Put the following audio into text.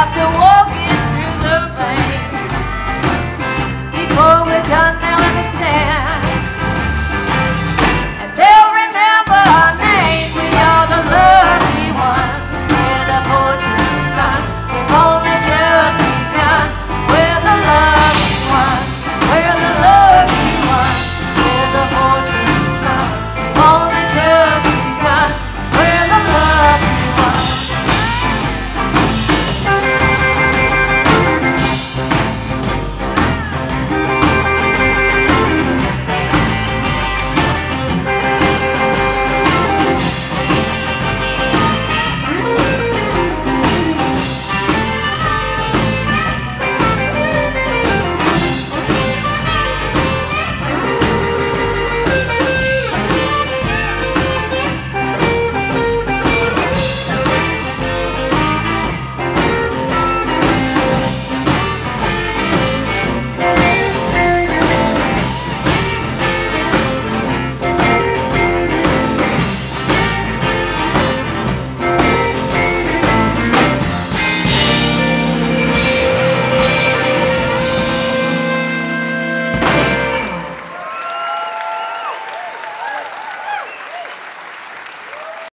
after what?